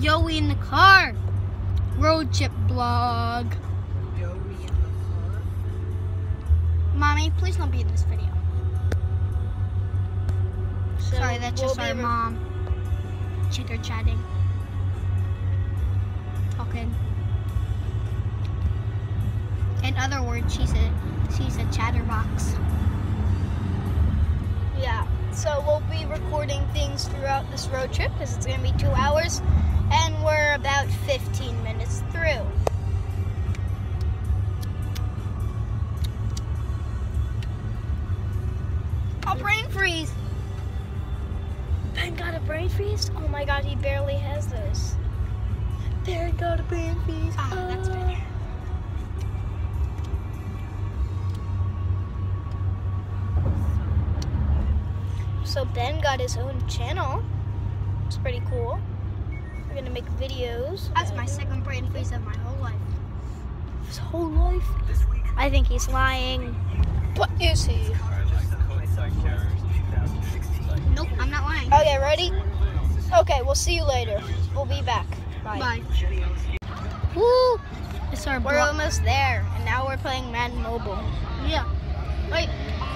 Joey in the car. Road trip blog. Mommy, please don't be in this video. So Sorry, that's we'll just our mom. Chitter chatting. Talking. In other words, she's a she's a chatterbox. Yeah. So we'll be recording things throughout this road trip because it's gonna be two hours, Oh, brain freeze! Ben got a brain freeze? Oh my god, he barely has those. Ben got a brain freeze. Ah, that's better. So Ben got his own channel. It's pretty cool. We're gonna make videos. That's my second brain freeze of my whole life. His whole life. I think he's lying. What is he? Nope, I'm not lying. Okay, ready? Okay, we'll see you later. We'll be back. Bye. Bye. Woo! It's our We're almost there, and now we're playing Madden Mobile. Yeah. Wait,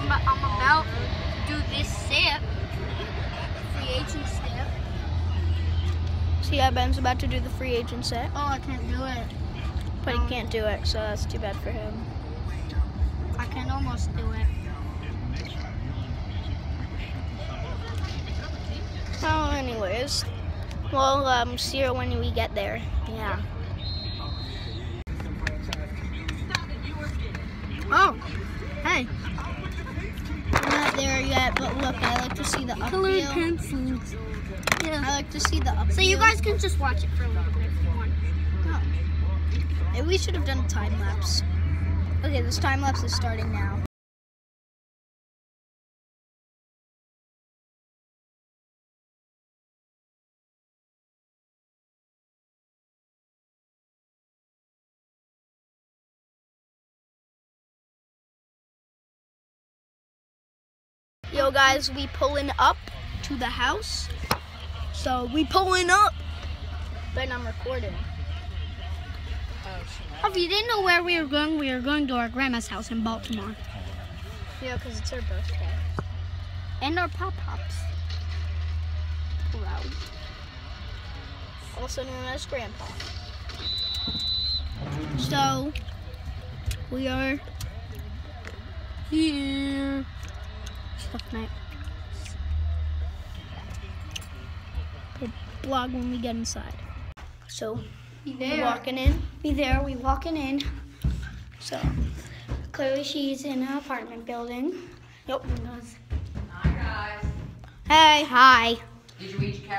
but I'm about to do this step. Free agent step. See how Ben's about to do the free agent set, Oh, I can't do it. but he um, can't do it, so that's too bad for him. Anyways, we'll um, see her when we get there. Yeah. Oh, hey. I'm not there yet, but look, I like to see the Colored upfield. pencils. Yeah, I like to see the upfield. So you guys can just watch it for a little bit if you want. Oh. Maybe we should have done a time lapse. Okay, this time lapse is starting now. Yo guys, we pulling up to the house. So we pulling up. But I'm recording. Oh, if you didn't know where we were going, we were going to our grandma's house in Baltimore. Yeah, because it's her birthday. And our pop-pops. Wow. Also known as Grandpa. So, we are here. Stuff night. We'll blog when we get inside. So we're walking in. Be there. We walking in. So, clearly she's in an apartment building. Yep. Hey, hi. Did you eat your carrot?